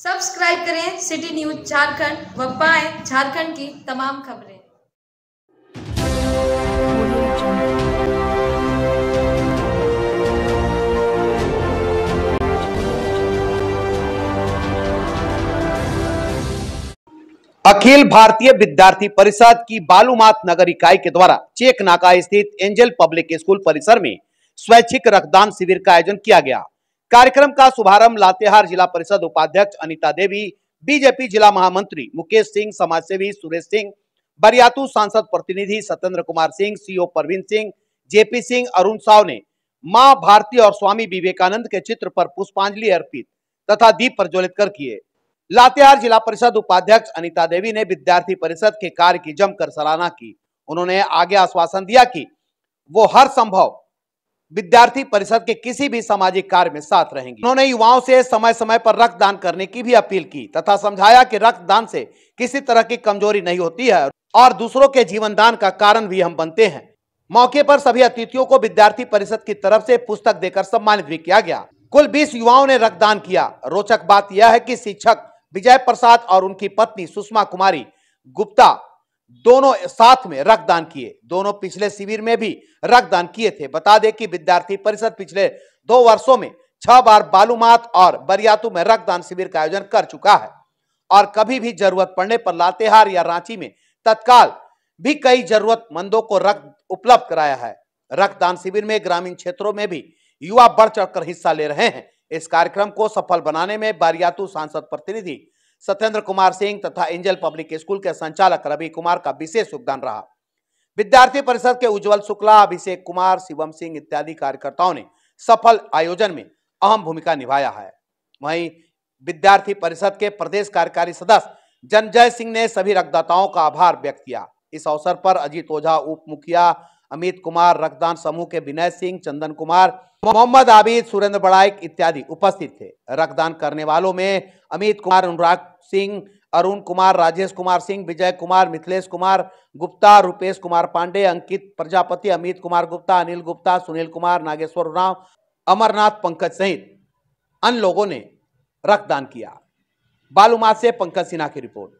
Subscribe करें city news Jharkhand व पाएँ झारखंड की तमाम खबरें। अखिल भारतीय विद्यार्थी परिषद की बालूमात नगर इकाई के द्वारा चेक नाका स्थित एंजल पब्लिक स्कूल परिसर में स्वैच्छिक रक्तदान शिविर का आयोजन किया गया। कार्यक्रम का शुभारंभ लातेहार जिला परिषद उपाध्यक्ष अनिता देवी, बीजेपी जिला महामंत्री मुकेश सिंह, समाजसेवी सुरेश सिंह, बरियातू सांसद प्रतिनिधि सत्येंद्र कुमार सिंह, सीओ परवीन सिंह, जेपी सिंह, अरुण साव ने माँ भारती और स्वामी विवेकानंद के चित्र पर पुष्पांजलि अर्पित तथा दीप प्रज्वलित कर किए। लातेहार जिला परिषद उपाध्यक्ष अनिता देवी ने विद्यार्थी परिषद के कार्य की जमकर सराहना की। उन्होंने आगे आश्वासन दिया कि वो हर संभव विद्यार्थी परिषद के किसी भी सामाजिक कार्य में साथ रहेंगी। उन्होंने युवाओं से समय समय पर रक्तदान करने की भी अपील की तथा समझाया कि रक्तदान से किसी तरह की कमज़ोरी नहीं होती है और दूसरों के जीवन दान का कारण भी हम बनते हैं। मौके पर सभी अतिथियों को विद्यार्थी परिषद की तरफ़ से पुस्तक देकर सम्मानित भी किया गया। कुल 20 युवाओं ने रक्तदान किया। रोचक बात यह है कि शिक्षक विजय प्रसाद और उनकी पत्नी सुषमा कुमारी गुप्ता दोनों साथ में रक्तदान किए। दोनों पिछले शिविर में भी रक्तदान किए थे। बता दें कि विद्यार्थी परिषद पिछले दो वर्षों में छह बार बालूमात और बरियातू में रक्तदान शिविर का आयोजन कर चुका है और कभी भी ज़रूरत पड़ने पर लातेहार या रांची में तत्काल भी कई जरूरतमंदों को रक्त उपलब्ध कराया है। रक्तदान शिविर में ग्रामीण क्षेत्रों में भी युवा बढ़ चढ़कर हिस्सा ले रहे हैं। इस कार्यक्रम को सफल बनाने में बारियातू सांसद प्रतिनिधि सत्येंद्र कुमार सिंह तथा एंजल पब्लिक स्कूल के संचालक रवि कुमार का विशेष योगदान रहा। विद्यार्थी परिषद के उज्जवल शुक्ला, अभिषेक कुमार, शिवम सिंह इत्यादि कार्यकर्ताओं ने सफल आयोजन में अहम भूमिका निभाया है। वहीं विद्यार्थी परिषद के प्रदेश कार्यकारी सदस्य जनजय सिंह ने सभी रक्तदाताओं का आभार व्यक्त किया। इस अवसर पर अजीत ओझा, उप मुखिया अमित कुमार, रक्तदान समूह के विनय सिंह, चंदन कुमार, मोहम्मद आबिद, सुरेंद्र बड़ाइक इत्यादि उपस्थित थे। रक्तदान करने वालों में अमित कुमार, अनुराग सिंह, अरुण कुमार, राजेश कुमार सिंह, विजय कुमार, मिथिलेश कुमार गुप्ता, रुपेश कुमार पांडे, अंकित प्रजापति, अमित कुमार गुप्ता, अनिल गुप्ता, सुनील कुमार, नागेश्वर राव, अमरनाथ पंकज सहित अन्य लोगों ने रक्तदान किया। बालूमात से पंकज सिन्हा की रिपोर्ट।